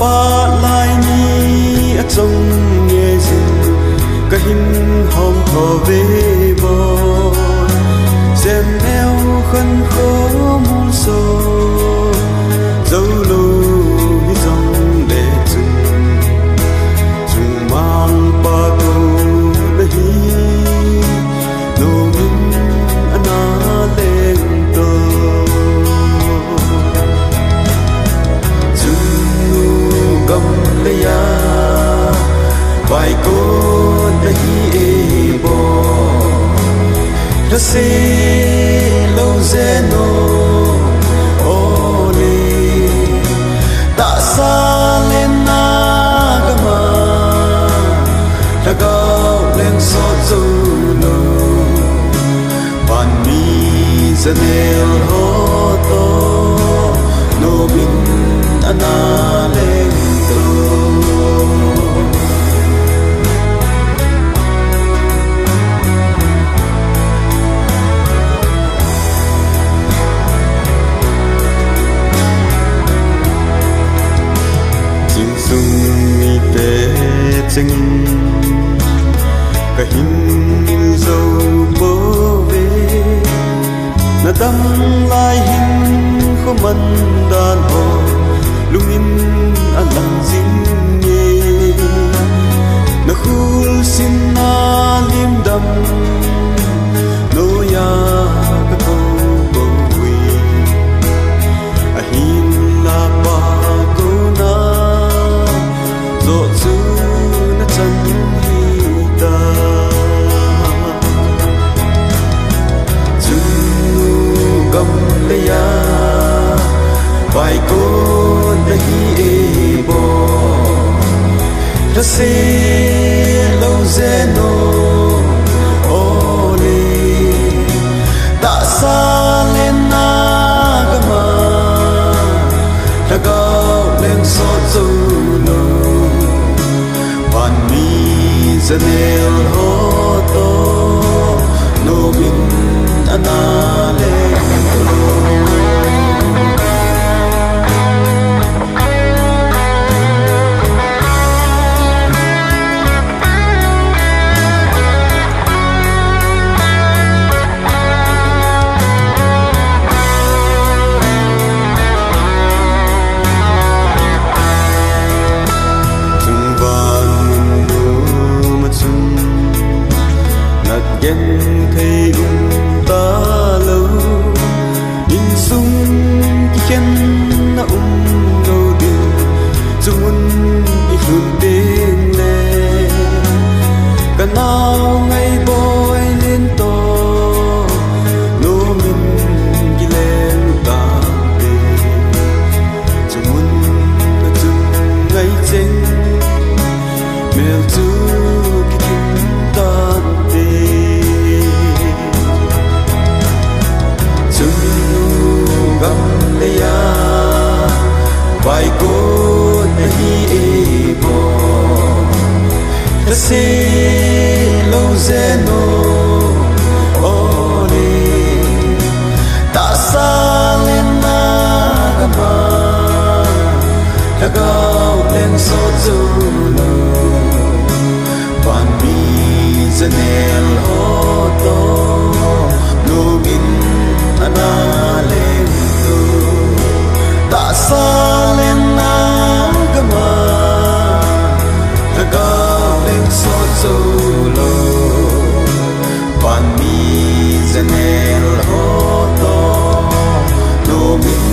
pa lai ni a chong nghe gì ka hin hom tho ve bo xem neo khăn khó muôn sầu se lâu zeno ole ta sa lên na gama ta gao lên so zu no pan mi zanel ho chừng cả hình dâu bố về na tâm lai hình không mân đàn hồ, lung in an lặng dính nhìn na khul xin na liêm đầm zanel ho to se ta gao lên so zu lo bi dân zanel ho tô lu min ana lên tu ta sa lên na gama ta gao so solo pan mi zanel ho to no min anale